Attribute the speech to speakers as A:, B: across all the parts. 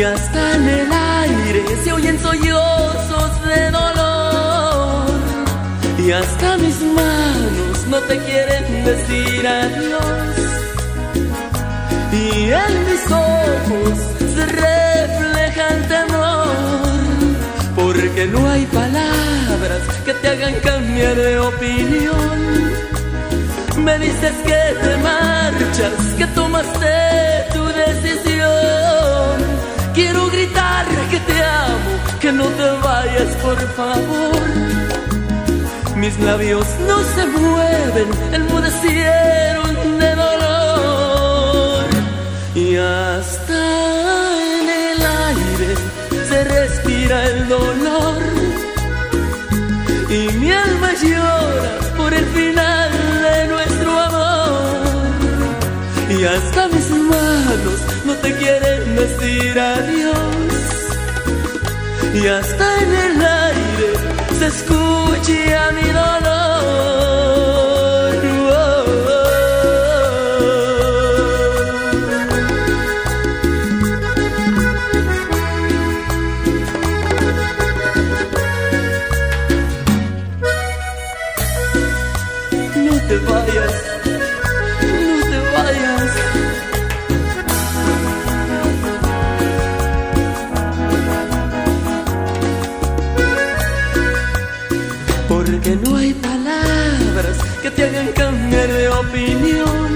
A: y hasta en el aire se oyen sollozos de dolor. Y hasta mis manos no te quieren decir adiós. Y en mis ojos se refleja el temor. Porque no hay palabras que te hagan cambiar de opinión. Me dices que te marchas que tomaste que te amo que no te vayas por favor. Mis labios no se mueven enmudecieron de dolor. Y hasta en el aire se respira el dolor. Y mi alma llora por el final de nuestro amor. Y hasta mis manos no te quieren decir adiós y hasta en el aire se escucha mi dolor. No te vayas, Porque no hay palabras que te hagan cambiar de opinión.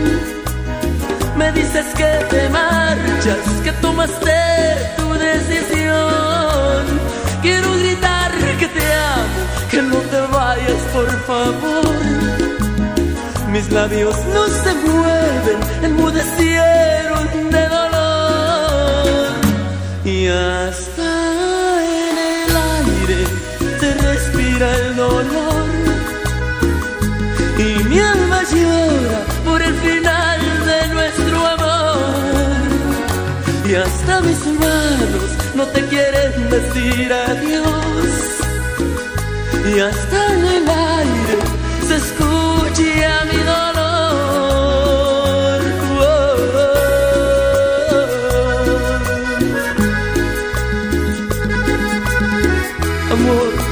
A: Me dices que te marchas, que tomaste tu decisión. Quiero gritar que te amo, que no te vayas, por favor. Mis labios no se mueven, enmudecieron de dolor. Y mi alma llora por el final de nuestro amor. Y hasta mis hermanos no te quieren decir adiós. Y hasta en el aire se escucha mi dolor. Amor.